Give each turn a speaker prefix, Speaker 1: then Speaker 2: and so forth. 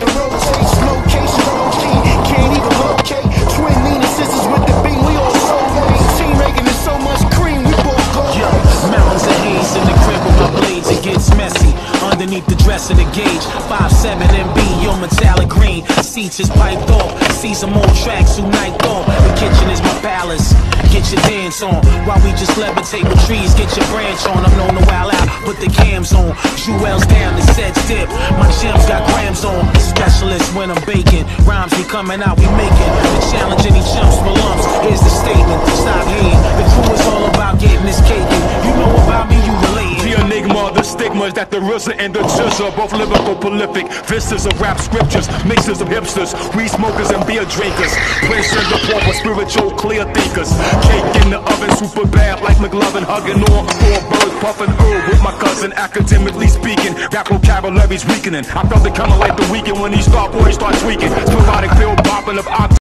Speaker 1: and rotate. location case, strong can't even locate. Twin lean sisters with the beam, we all so lame. Team making is so much cream, we both go. Yo,
Speaker 2: mountains of haze in the crib with my blades, it gets messy. Underneath the dress of the gauge, 5'7 MB, your metallic green. Seats is piped off, see some old tracks who night off. The kitchen is my palace. Get your dance on while we just levitate with trees. Get your branch on. I'm no no Sets dip. My gems got grams on. Specialist when I'm baking. Rhymes be coming out, we making. The challenge any jumps for lumps. Here's the statement. Stop
Speaker 3: stigmas that the RZA and the are both lyrical prolific. Vistas of rap scriptures, mixes of hipsters, weed smokers and beer drinkers. Prince and the pauper, spiritual clear thinkers. Cake in the oven, super bad like McLovin, hugging on four birds, puffing herb with my cousin. Academically speaking, rap vocabulary's weakening. I felt it coming like the Weeknd when these star boys start tweaking. Sporadic pill popping of